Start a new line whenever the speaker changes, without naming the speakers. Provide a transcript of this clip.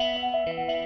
Música